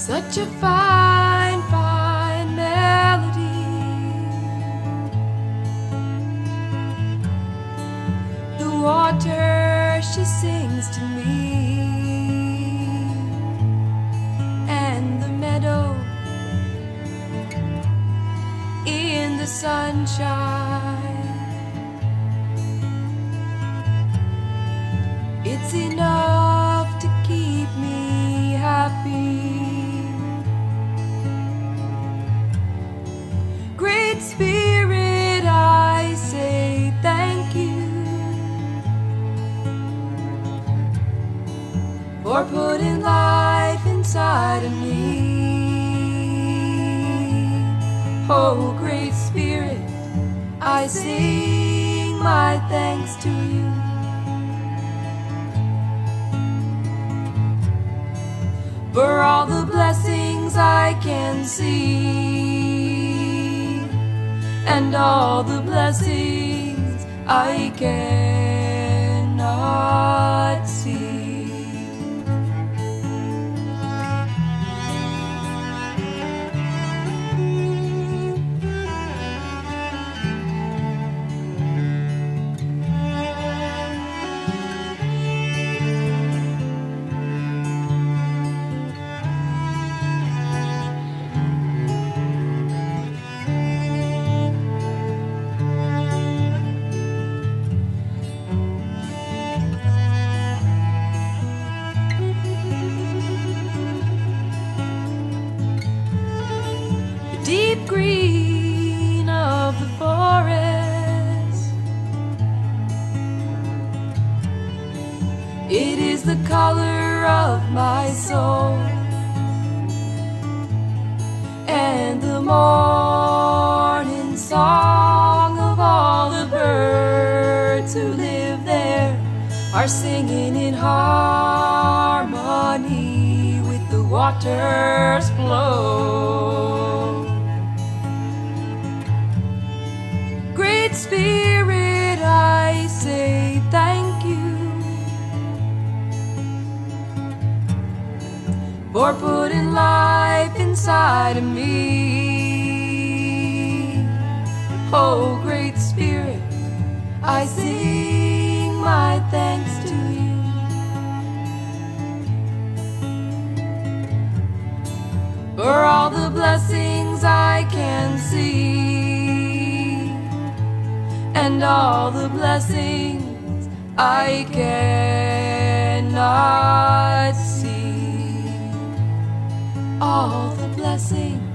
Such a fine, fine melody. The water she sings to me, and the meadow in the sunshine. It's enough putting life inside of me. Oh, Great Spirit, I sing my thanks to you. for all the blessings I can see and all the blessings I cannot green of the forest. It is the color of my soul, and the morning song of all the birds who live there are singing in harmony with the water's flow. Great Spirit, I say thank you for putting life inside of me. Oh, Great Spirit, I sing my thanks to you. for all the blessings I can see and all the blessings I cannot see. All the blessings